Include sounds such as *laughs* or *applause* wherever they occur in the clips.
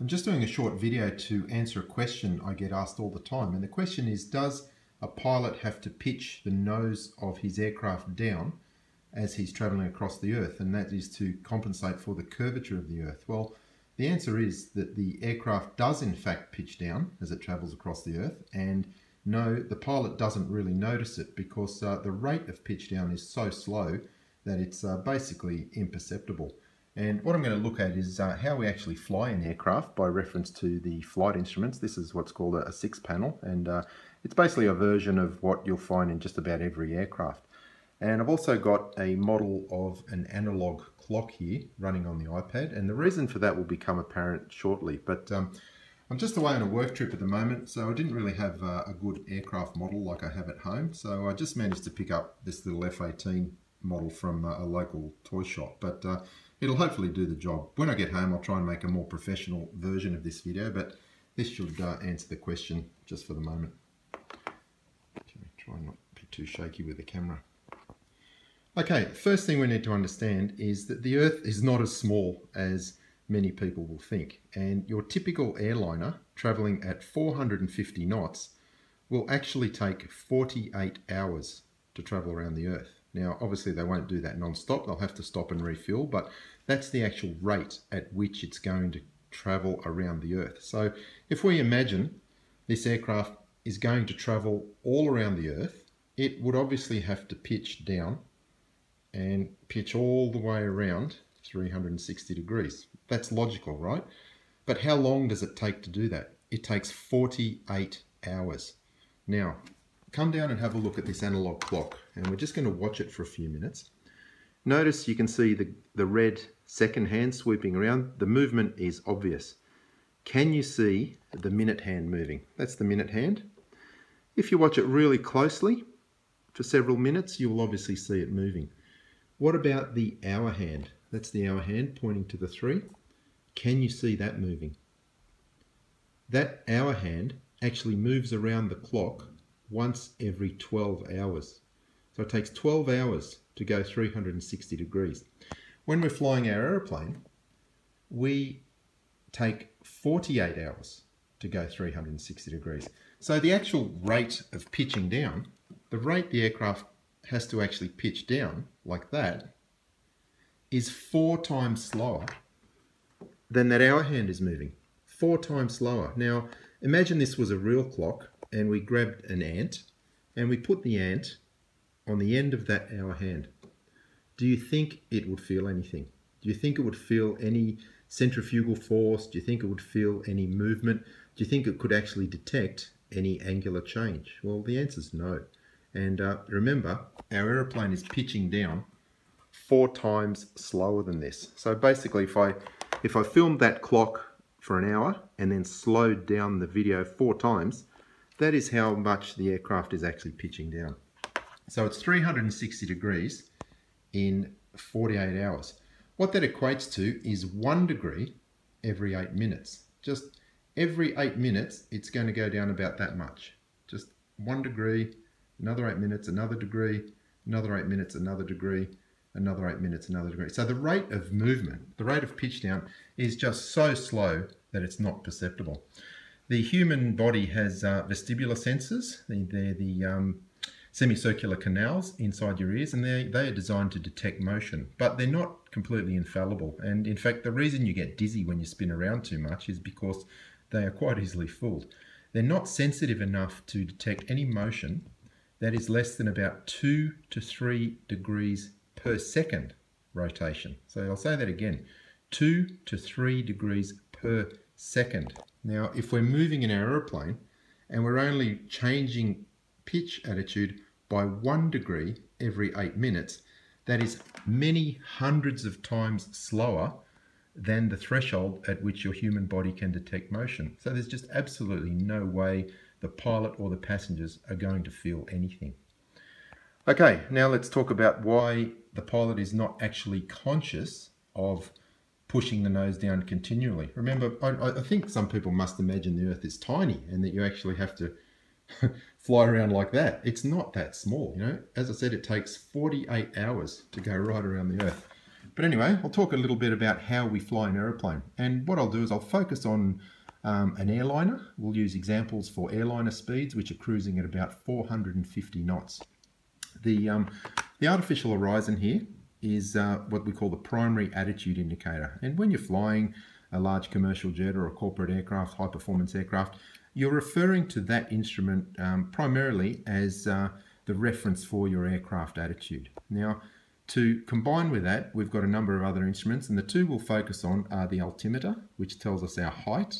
I'm just doing a short video to answer a question I get asked all the time. And the question is Does a pilot have to pitch the nose of his aircraft down as he's traveling across the Earth? And that is to compensate for the curvature of the Earth. Well, the answer is that the aircraft does, in fact, pitch down as it travels across the Earth. And no, the pilot doesn't really notice it because uh, the rate of pitch down is so slow that it's uh, basically imperceptible. And what I'm going to look at is uh, how we actually fly an aircraft by reference to the flight instruments. This is what's called a, a six panel, and uh, it's basically a version of what you'll find in just about every aircraft. And I've also got a model of an analog clock here running on the iPad, and the reason for that will become apparent shortly. But um, I'm just away on a work trip at the moment, so I didn't really have uh, a good aircraft model like I have at home. So I just managed to pick up this little F-18 model from uh, a local toy shop. But uh, it'll hopefully do the job. When I get home, I'll try and make a more professional version of this video, but this should uh, answer the question just for the moment. Okay, try not to be too shaky with the camera. Okay, first thing we need to understand is that the Earth is not as small as many people will think. And your typical airliner traveling at 450 knots will actually take 48 hours to travel around the Earth. Now, obviously, they won't do that non-stop. They'll have to stop and refuel, but that's the actual rate at which it's going to travel around the Earth. So if we imagine this aircraft is going to travel all around the Earth, it would obviously have to pitch down and pitch all the way around 360 degrees. That's logical, right? But how long does it take to do that? It takes 48 hours. Now, come down and have a look at this analog clock and we're just going to watch it for a few minutes. Notice you can see the, the red second hand sweeping around. The movement is obvious. Can you see the minute hand moving? That's the minute hand. If you watch it really closely for several minutes, you will obviously see it moving. What about the hour hand? That's the hour hand pointing to the three. Can you see that moving? That hour hand actually moves around the clock once every 12 hours. So it takes 12 hours to go 360 degrees. When we're flying our aeroplane, we take 48 hours to go 360 degrees. So the actual rate of pitching down, the rate the aircraft has to actually pitch down like that, is four times slower than that hour hand is moving. Four times slower. Now, imagine this was a real clock and we grabbed an ant and we put the ant on the end of that hour hand. Do you think it would feel anything? Do you think it would feel any centrifugal force? Do you think it would feel any movement? Do you think it could actually detect any angular change? Well, the answer is no. And uh, remember, our aeroplane is pitching down four times slower than this. So basically, if I if I filmed that clock for an hour and then slowed down the video four times, that is how much the aircraft is actually pitching down. So it's 360 degrees in 48 hours. What that equates to is one degree every eight minutes. Just every eight minutes, it's going to go down about that much. Just one degree, another eight minutes, another degree, another eight minutes, another degree, another eight minutes, another degree. So the rate of movement, the rate of pitch down is just so slow that it's not perceptible. The human body has uh, vestibular sensors. They're the um, semicircular canals inside your ears, and they they are designed to detect motion, but they're not completely infallible. And in fact, the reason you get dizzy when you spin around too much is because they are quite easily fooled. They're not sensitive enough to detect any motion that is less than about two to three degrees per second rotation. So I'll say that again, two to three degrees per second. Now, if we're moving in our aeroplane and we're only changing pitch attitude by one degree every eight minutes, that is many hundreds of times slower than the threshold at which your human body can detect motion. So there's just absolutely no way the pilot or the passengers are going to feel anything. Okay, now let's talk about why the pilot is not actually conscious of pushing the nose down continually. Remember, I, I, think some people must imagine the Earth is tiny and that you actually have to *laughs* fly around like that. It's not that small, you know. As I said, it takes 48 hours to go right around the Earth. But anyway, I'll talk a little bit about how we fly an aeroplane. And what I'll do is I'll focus on um, an airliner. We'll use examples for airliner speeds, which are cruising at about 450 knots. The, um, the artificial horizon here is uh, what we call the primary attitude indicator. And when you're flying a large commercial jet or a corporate aircraft, high performance aircraft, you're referring to that instrument um, primarily as uh, the reference for your aircraft attitude. Now, to combine with that, we've got a number of other instruments, and the two we'll focus on are the altimeter, which tells us our height,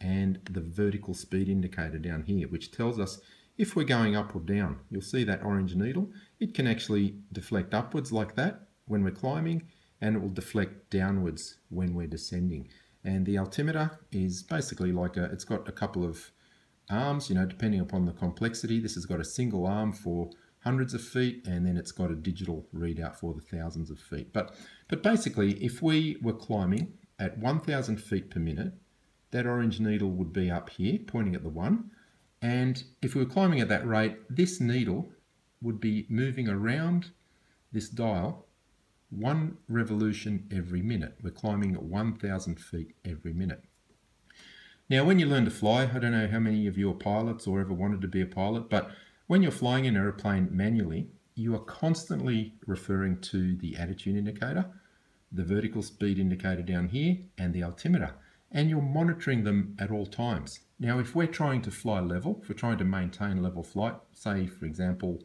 and the vertical speed indicator down here, which tells us if we're going up or down. You'll see that orange needle. It can actually deflect upwards like that when we're climbing, and it will deflect downwards when we're descending. And the altimeter is basically like a, it's got a couple of arms, you know, depending upon the complexity. This has got a single arm for hundreds of feet, and then it's got a digital readout for the thousands of feet. But, but basically, if we were climbing at 1,000 feet per minute, that orange needle would be up here, pointing at the one. And if we were climbing at that rate, this needle would be moving around this dial one revolution every minute. We're climbing at 1,000 feet every minute. Now, when you learn to fly, I don't know how many of you are pilots or ever wanted to be a pilot, but when you're flying an aeroplane manually, you are constantly referring to the attitude indicator, the vertical speed indicator down here, and the altimeter, and you're monitoring them at all times. Now, if we're trying to fly level, if we're trying to maintain level flight, say, for example,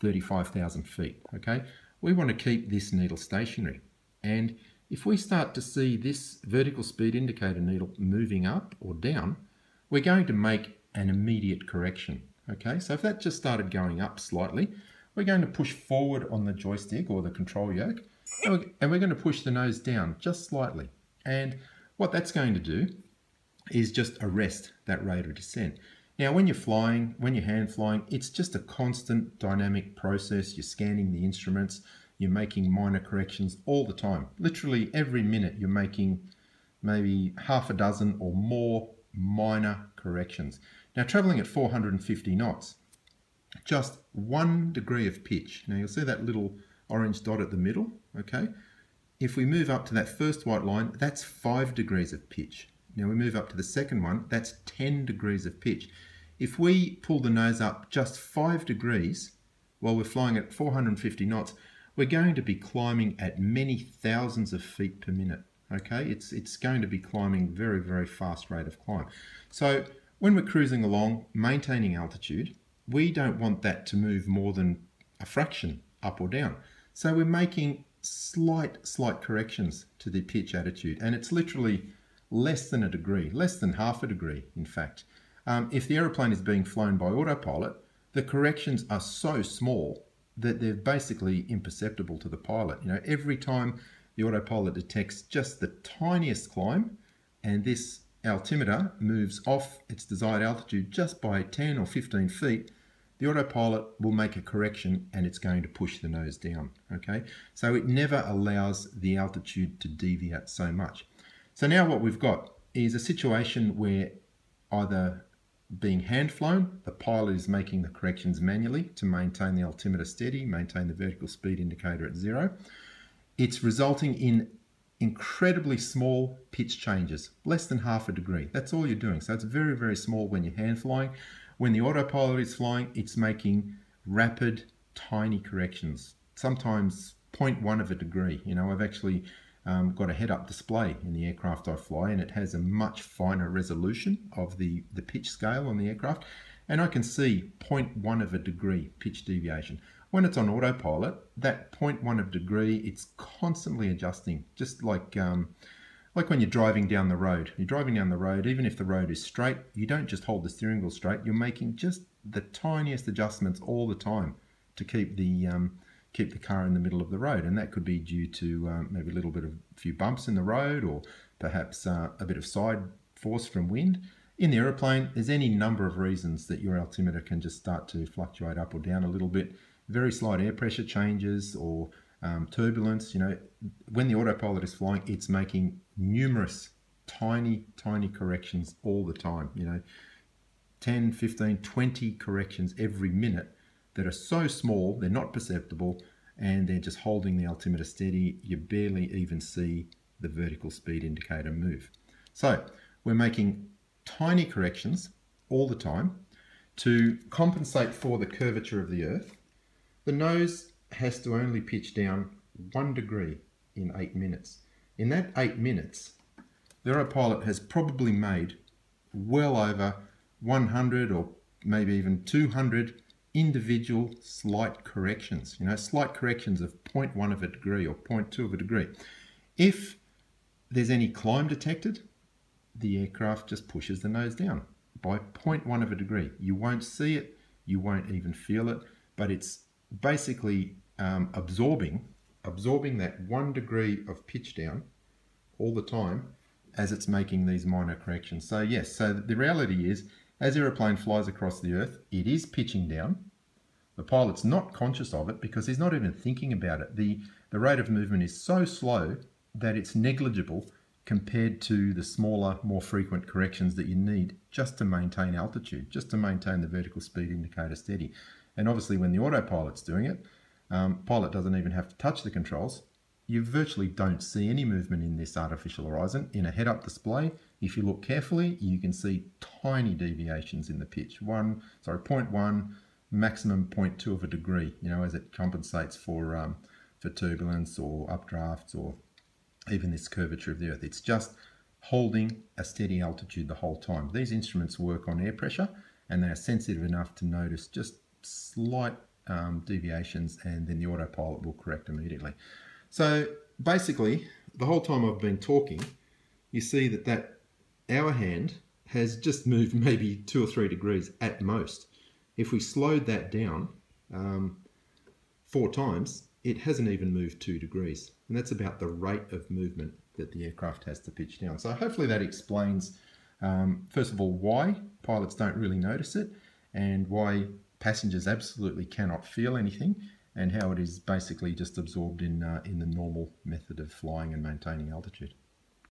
35,000 feet, okay, we want to keep this needle stationary. And if we start to see this vertical speed indicator needle moving up or down, we're going to make an immediate correction. Okay, so if that just started going up slightly, we're going to push forward on the joystick or the control yoke, and we're going to push the nose down just slightly. And what that's going to do is just arrest that rate of descent. Now, when you're flying, when you're hand flying, it's just a constant dynamic process. You're scanning the instruments, you're making minor corrections all the time. Literally every minute, you're making maybe half a dozen or more minor corrections. Now, traveling at 450 knots, just one degree of pitch. Now, you'll see that little orange dot at the middle, okay? If we move up to that first white line, that's five degrees of pitch. Now we move up to the second one, that's 10 degrees of pitch. If we pull the nose up just 5 degrees while we're flying at 450 knots, we're going to be climbing at many thousands of feet per minute. Okay, it's, it's going to be climbing very, very fast rate of climb. So when we're cruising along, maintaining altitude, we don't want that to move more than a fraction up or down. So we're making slight, slight corrections to the pitch attitude. And it's literally less than a degree, less than half a degree, in fact. Um, if the aeroplane is being flown by autopilot, the corrections are so small that they're basically imperceptible to the pilot. You know, every time the autopilot detects just the tiniest climb, and this altimeter moves off its desired altitude just by 10 or 15 feet, the autopilot will make a correction and it's going to push the nose down. Okay, so it never allows the altitude to deviate so much. So now what we've got is a situation where either being hand flown, the pilot is making the corrections manually to maintain the altimeter steady, maintain the vertical speed indicator at zero. It's resulting in incredibly small pitch changes, less than half a degree. That's all you're doing. So it's very, very small when you're hand flying. When the autopilot is flying, it's making rapid, tiny corrections, sometimes 0.1 of a degree. You know, I've actually um, got a head-up display in the aircraft I fly, and it has a much finer resolution of the, the pitch scale on the aircraft, and I can see 0.1 of a degree pitch deviation. When it's on autopilot, that 0.1 of degree, it's constantly adjusting, just like um, like when you're driving down the road. You're driving down the road, even if the road is straight, you don't just hold the steering wheel straight. You're making just the tiniest adjustments all the time to keep the um, keep the car in the middle of the road. And that could be due to um, maybe a little bit of a few bumps in the road or perhaps uh, a bit of side force from wind. In the aeroplane, there's any number of reasons that your altimeter can just start to fluctuate up or down a little bit. Very slight air pressure changes or um, turbulence. You know, when the autopilot is flying, it's making numerous tiny, tiny corrections all the time. You know, 10, 15, 20 corrections every minute that are so small, they're not perceptible, and they're just holding the altimeter steady. You barely even see the vertical speed indicator move. So we're making tiny corrections all the time to compensate for the curvature of the Earth. The nose has to only pitch down one degree in eight minutes. In that eight minutes, the autopilot has probably made well over 100 or maybe even 200 individual slight corrections, you know, slight corrections of 0.1 of a degree or 0.2 of a degree. If there's any climb detected, the aircraft just pushes the nose down by 0.1 of a degree. You won't see it, you won't even feel it, but it's basically um, absorbing, absorbing that one degree of pitch down all the time as it's making these minor corrections. So yes, so the reality is, as aeroplane flies across the Earth, it is pitching down. The pilot's not conscious of it because he's not even thinking about it. The, the rate of movement is so slow that it's negligible compared to the smaller, more frequent corrections that you need just to maintain altitude, just to maintain the vertical speed indicator steady. And obviously when the autopilot's doing it, um, pilot doesn't even have to touch the controls you virtually don't see any movement in this artificial horizon. In a head-up display, if you look carefully, you can see tiny deviations in the pitch. One, sorry, 0.1, maximum 0.2 of a degree, you know, as it compensates for, um, for turbulence or updrafts or even this curvature of the Earth. It's just holding a steady altitude the whole time. These instruments work on air pressure and they are sensitive enough to notice just slight um, deviations and then the autopilot will correct immediately. So basically, the whole time I've been talking, you see that that hour hand has just moved maybe two or three degrees at most. If we slowed that down um, four times, it hasn't even moved two degrees. And that's about the rate of movement that the aircraft has to pitch down. So hopefully that explains, um, first of all, why pilots don't really notice it and why passengers absolutely cannot feel anything and how it is basically just absorbed in, uh, in the normal method of flying and maintaining altitude.